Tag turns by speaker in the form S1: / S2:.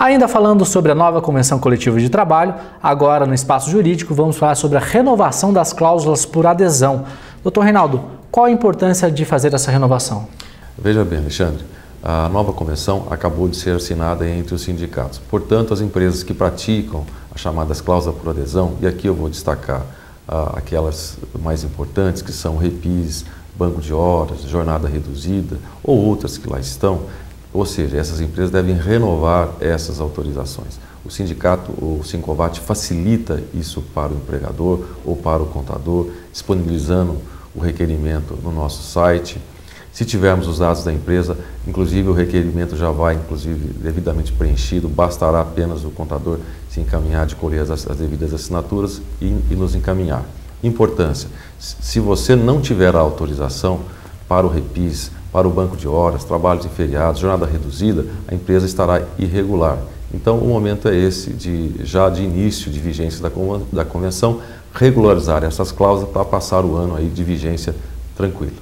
S1: Ainda falando sobre a nova convenção coletiva de trabalho, agora no espaço jurídico vamos falar sobre a renovação das cláusulas por adesão. Doutor Reinaldo, qual a importância de fazer essa renovação?
S2: Veja bem, Alexandre, a nova convenção acabou de ser assinada entre os sindicatos. Portanto, as empresas que praticam as chamadas cláusulas por adesão, e aqui eu vou destacar ah, aquelas mais importantes, que são REPIS, banco de horas, jornada reduzida ou outras que lá estão, ou seja, essas empresas devem renovar essas autorizações. O sindicato, o Sincovat, facilita isso para o empregador ou para o contador, disponibilizando o requerimento no nosso site. Se tivermos os dados da empresa, inclusive o requerimento já vai inclusive devidamente preenchido, bastará apenas o contador se encaminhar de colher as, as devidas assinaturas e, e nos encaminhar. Importância, se você não tiver a autorização para o REPIS, para o banco de horas, trabalhos em feriados, jornada reduzida, a empresa estará irregular. Então, o momento é esse, de já de início de vigência da convenção, regularizar essas cláusulas para passar o ano aí de vigência tranquilo.